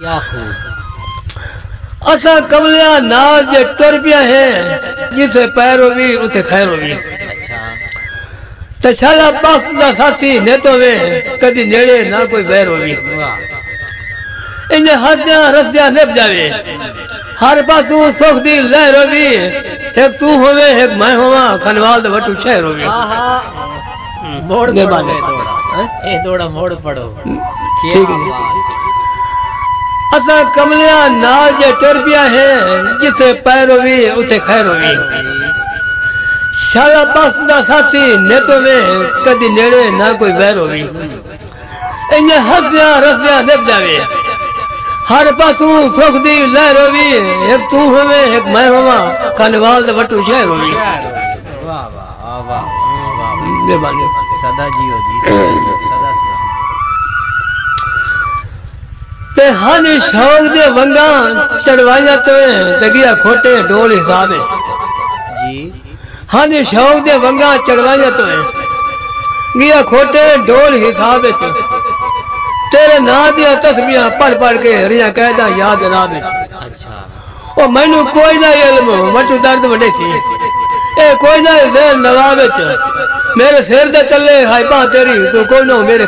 क्या खूब असां कमलिया नाल जे टुर पिया है जिथे पैर होवी उथे खैर होवी अच्छा। त छाला पास दा साथी ने तो वे कदी नेड़े ना कोई बैर होवी वाह इन हसदिया रसदिया निभ जावे। हर पासू सुख दी लहर होवी एक तू होवे एक मैं होवा खनवाल दे वटू शहर होवी आहा। मोड़ पड़ो। मेहरबानी। ए दौड़ा मोड़ पड़ो। ठीक है। असां कमलिया नाल जे टुर पिया है जिथे पैर होवी उथे खैर होवी छाला पास दा साथी ने तो वे कदी नेड़े ना कोई बैर होवी इन हसदिया रसदिया निभ जावे हर पासू सुख दी लहर होवी एक तू होवे एक मैं होवा कनवाल दे वटू शहर होवी वाह वाह वाह वाह वाह सदा जियो जी ते हन शौक दे वंगा चढ़वाइया तो लगिया खोटे ढोल हिसाब जी। हन शौक दे वंगा चढ़वाइया तो गिया खोटे ढोल हिसाब तेरे ना दिया तस्बियाँ पढ़ पढ़ के हरिया कहदा याद राब है अच्छा। ओ मैनू कोई ना इल्म वटू दर्द वडे थी। ए कोई ना नवाब च। मेरे सिर दे चले हाय बा तेरी तू कोई ना मेरे